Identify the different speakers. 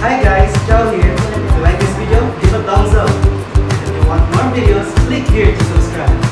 Speaker 1: Hi guys, Chow here. If you like this video, give a thumbs up. If you want more videos, click here to subscribe.